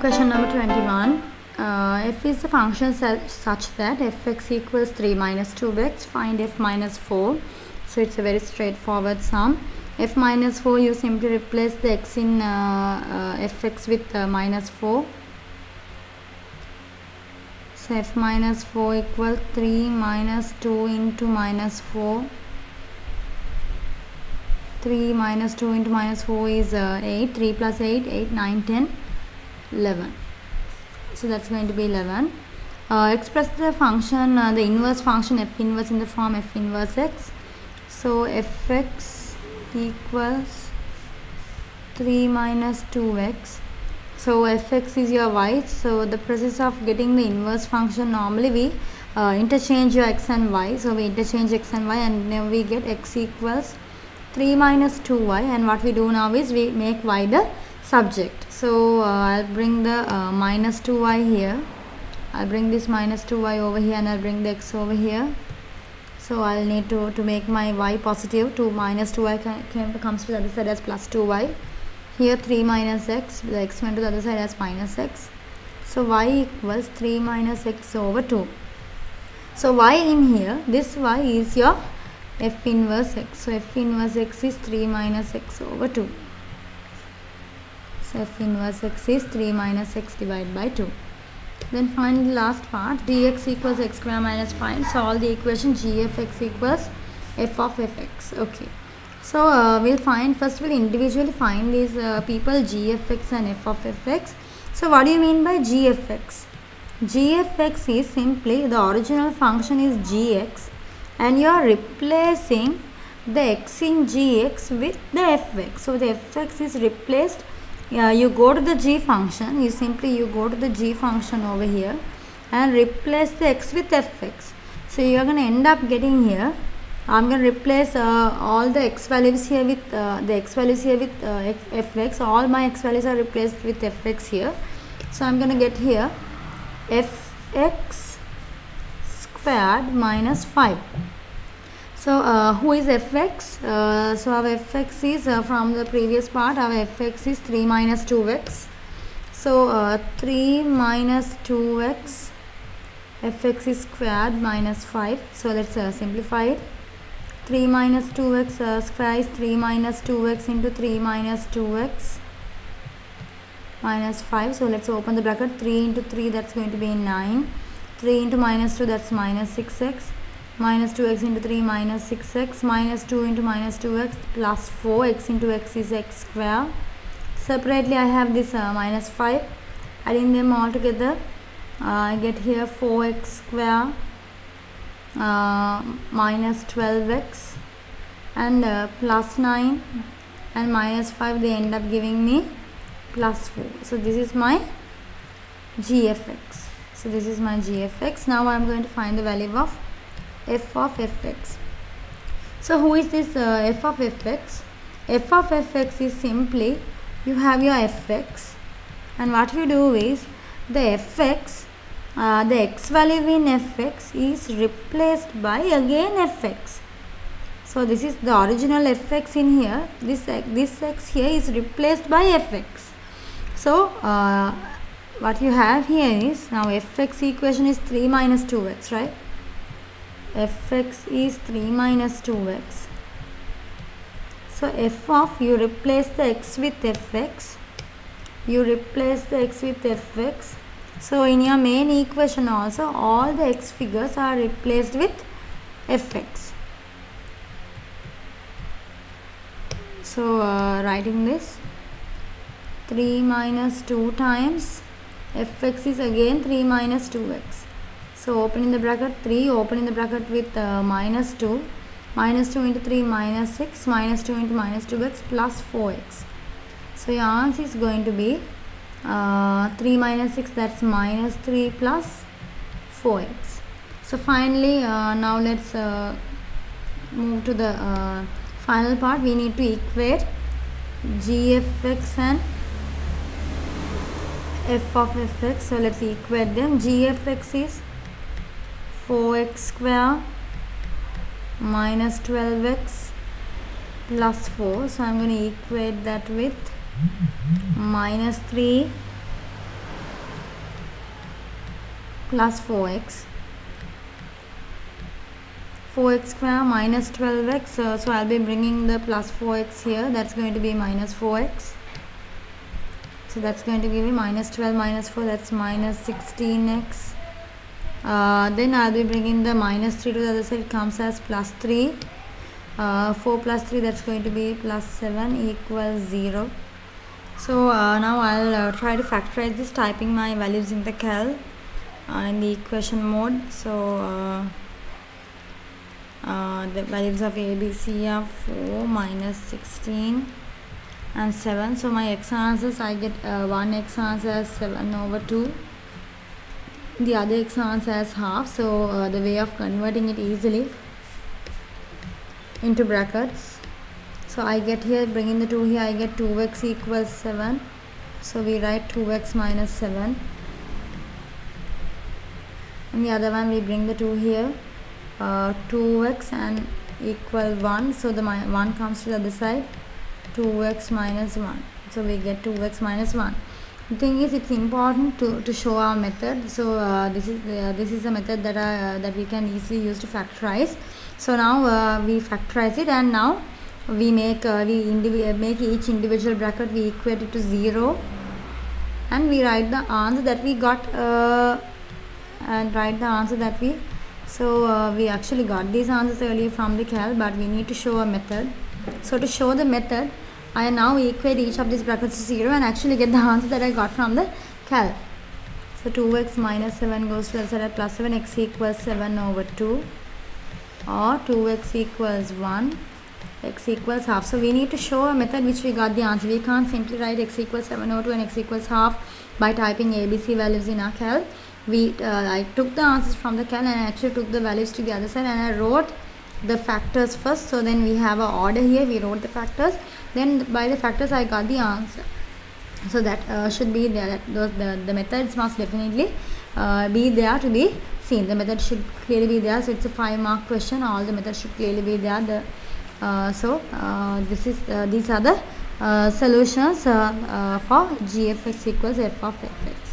question number 21. Uh, f is the function such that fx equals 3 minus 2x. Find f minus 4. So it's a very straightforward sum. f minus 4 you simply replace the x in uh, uh, fx with uh, minus 4. So f minus 4 equals 3 minus 2 into minus 4. 3 minus 2 into minus 4 is uh, 8. 3 plus 8, 8, 9, 10, 11. So that's going to be 11. Uh, express the function, uh, the inverse function f inverse in the form f inverse x. So fx equals 3 minus 2x. So fx is your y. So the process of getting the inverse function normally we uh, interchange your x and y. So we interchange x and y and then we get x equals 3 minus 2y and what we do now is we make y the subject. So uh, I'll bring the uh, minus 2y here. I'll bring this minus 2y over here and I'll bring the x over here. So I'll need to, to make my y positive. 2 minus 2y can, can, comes to the other side as plus 2y. Here 3 minus x, the x went to the other side as minus x. So y equals 3 minus x over 2. So y in here, this y is your f inverse x. So f inverse x is 3 minus x over 2. So f inverse x is 3 minus x divided by 2. Then find the last part gx equals x square minus 5. Solve the equation g of x equals f of fx. Okay. So uh, we'll find first we'll individually find these uh, people g of x and f of fx. So what do you mean by g of x? g of x is simply the original function is gx and you are replacing the x in gx with the fx. So the fx is replaced yeah, you go to the g function. You simply you go to the g function over here and replace the x with fx so you are going to end up getting here i'm going to replace uh, all the x values here with uh, the x values here with uh, fx all my x values are replaced with fx here. So i'm going to get here fx squared minus 5 so uh, who is fx? Uh, so our fx is uh, from the previous part our fx is 3 minus 2x. So uh, 3 minus 2x fx is squared minus 5. So let's uh, simplify it. 3 minus 2x uh, square is 3 minus 2x into 3 minus 2x minus 5. So let's open the bracket 3 into 3 that's going to be 9. 3 into minus 2 that's minus 6x minus 2x into 3 minus 6x minus 2 into minus 2x plus 4 x into x is x square. Separately I have this uh, minus 5 adding them all together uh, I get here 4x square uh, minus 12x and uh, plus 9 and minus 5 they end up giving me plus 4 so this is my gfx so this is my gfx now I am going to find the value of f of fx. So who is this uh, f of fx? f of fx is simply you have your fx and what you do is the fx uh, the x value in fx is replaced by again fx. So this is the original fx in here this this x here is replaced by fx. So uh, what you have here is now fx equation is 3 minus 2x right fx is 3 minus 2x. So f of you replace the x with fx. You replace the x with fx. So in your main equation also all the x figures are replaced with fx. So uh, writing this 3 minus 2 times fx is again 3 minus 2x. So opening the bracket 3, opening the bracket with uh, minus 2, minus 2 into 3 minus 6, minus 2 into minus 2x plus 4x. So your answer is going to be uh, 3 minus 6 that's minus 3 plus 4x. So finally uh, now let's uh, move to the uh, final part. We need to equate gfx and f of fx. So let's equate them. gfx is 4x square minus 12x plus 4 so I'm going to equate that with minus 3 plus 4x 4x square minus 12x uh, so I'll be bringing the plus 4x here. That's going to be minus 4x so that's going to give me minus 12 minus 4 that's minus 16x uh, then I'll be bringing the minus 3 to the other side. Comes as plus 3 uh, 4 plus 3 that's going to be plus 7 equals 0 so uh, now I'll uh, try to factorize this typing my values in the cal uh, in the equation mode. So uh, the values of ABC are 4 minus 16 and 7 so my x answers I get uh, one x answer as 7 over 2 the other x answer as half so uh, the way of converting it easily into brackets. So I get here bringing the 2 here I get 2x equals 7 so we write 2x minus 7 and the other one we bring the 2 here uh, 2x and equal 1 so the 1 comes to the other side 2x minus 1 so we get 2x minus 1 thing is it's important to, to show our method. So uh, this is uh, this is a method that uh, that we can easily use to factorize. So now uh, we factorize it and now we make uh, we make each individual bracket we equate it to 0 and we write the answer that we got uh, and write the answer that we so uh, we actually got these answers earlier from the cal but we need to show a method. So to show the method I now equate each of these brackets to 0 and actually get the answer that I got from the cal. So 2x minus 7 goes to the side at plus 7 x equals 7 over 2 or 2x equals 1 x equals half. So we need to show a method which we got the answer. We can't simply write x equals 7 over 2 and x equals half by typing abc values in our cal. We uh, I took the answers from the cal and I actually took the values to the other side and I wrote the factors first. So then we have a order here. We wrote the factors then by the factors I got the answer. So that uh, should be there that those, the, the methods must definitely uh, be there to be seen. The method should clearly be there so it's a five mark question. All the methods should clearly be there. The uh, so uh, this is uh, these are the uh, solutions for gfx equals f of fx